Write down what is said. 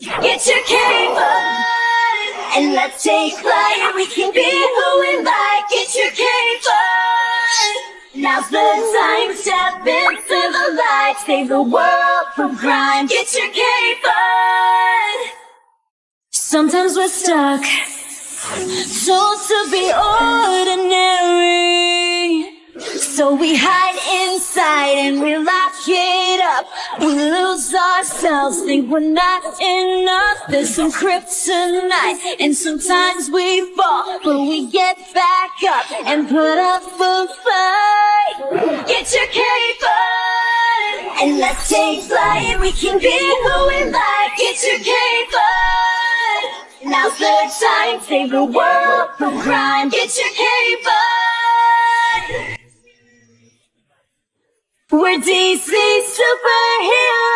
Get your cape on and let's take flight. We can be who we like. Get your cape on. Now's the time. Step into the light. Save the world from crime. Get your cape on. Sometimes we're stuck. Told to be ordinary. So we hide inside and we it up. We lose ourselves, think we're not enough. There's some kryptonite, and sometimes we fall, but we get back up and put up a fight. Get your cape on, and let's take flight. We can be who we like. Get your cape on. Now's the time, save the world from crime. Get your cape on. We're DC superheroes.